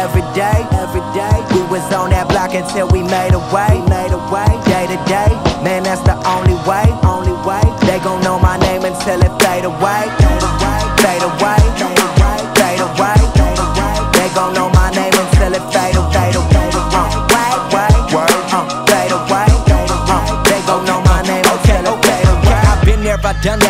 every day, every day. We was on that block until we made a way, made a way, day to day. Man, that's the only way, only way. They gon' know my name until it fade away, fade away, fade away, fade away. They gon' know my name until it fade away. I've Done that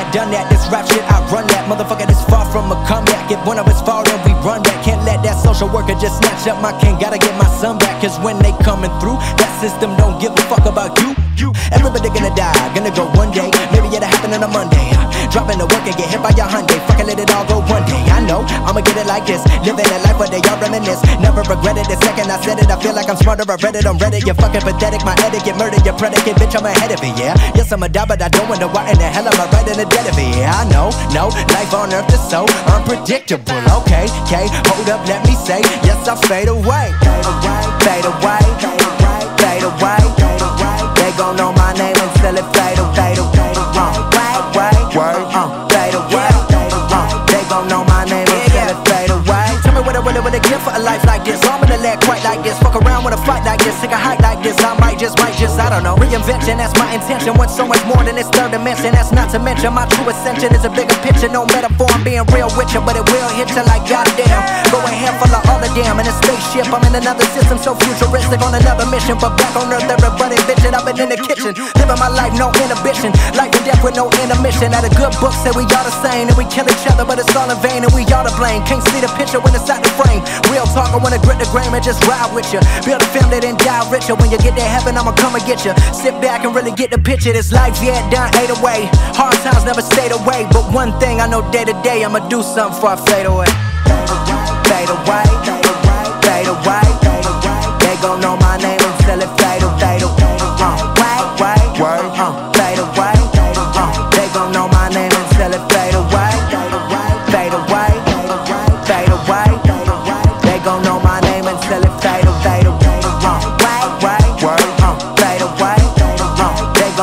social worker just snatch up my cane. Gotta get my son back. Cause when they coming through, that system don't give a fuck about you. You, everybody gonna die, gonna go one day. Maybe it'll happen on a Monday. Dropping the work and get hit by like this. Living a life where they all reminisce. Never regretted the second I said it. I feel like I'm smarter. I read it on Reddit. You're fucking pathetic. My etiquette, murder your predicate. Bitch, I'm ahead of it, yeah. Yes, I'm a die, but I don't wonder why in the hell am I right in the dead of it. Yeah, I know, no. Life on earth is so unpredictable. Okay, okay, hold up, let me say. Yes, I fade away. Fade away, fade like this. Fuck around with a fight like this. Take a hike like this. I might just, might just, I don't know. Reinvention, that's my intention. Want so much more than this third dimension. That's not to mention my true ascension is a bigger picture. No metaphor, I'm being real with you, but it will hit you like goddamn. Go ahead, full of all the damn. In a spaceship, I'm in another system so futuristic on another mission. But back on Earth, everybody bitching. I've been in the kitchen, living my life, no inhibition. Life and death with no intermission. At a good book said we all the same, and we kill each other, but it's all in vain, and we all to blame. Can't see the picture when it's out the frame. Real talk, I wanna grit the grain and just ride with you. Build a family, then die richer. When you get to heaven, I'ma come and get you. Sit back and really get the picture. This life, yeah, done ate away. Hard times never stayed away. But one thing I know day to day, I'ma do something before I fade away. Fade away, fade away. They gon' know my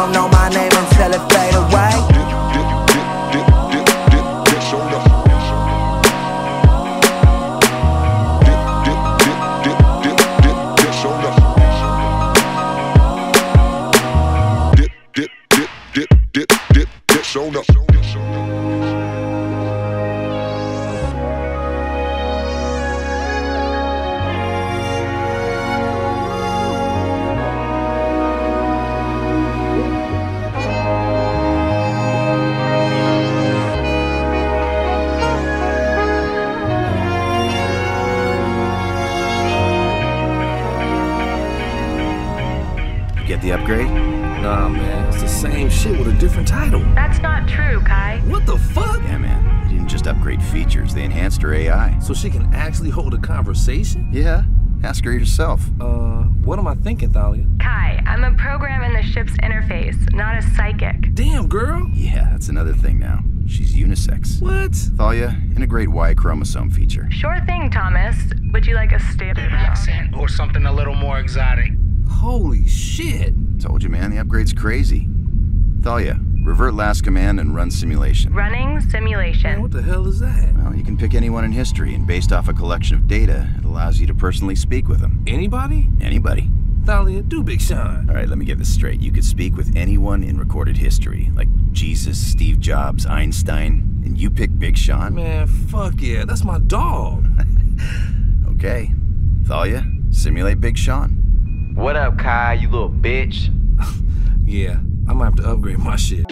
Gon' know my name until it fade away. Get the upgrade? Nah, man, it's the same shit with a different title. That's not true, Kai. What the fuck? Yeah, man. They didn't just upgrade features, they enhanced her AI. So she can actually hold a conversation? Yeah, ask her yourself. Uh, what am I thinking, Thalia? Kai, I'm a program in the ship's interface, not a psychic. Damn, girl. Yeah, that's another thing now. She's unisex. What? Thalia, integrate Y chromosome feature. Sure thing, Thomas. Would you like a standard accent or something a little more exotic. Holy shit. Told you, man, the upgrade's crazy. Thalia, revert last command and run simulation. Running Man, simulation. what the hell is that? Well, you can pick anyone in history, and based off a collection of data, it allows you to personally speak with them. Anybody? Anybody. Thalia, do Big Sean. All right, let me get this straight. You could speak with anyone in recorded history, like Jesus, Steve Jobs, Einstein, and you pick Big Sean? Man, fuck yeah, that's my dog. Okay. Thalia, simulate Big Sean. What up, Kai, you little bitch? Yeah, I might have to upgrade my shit.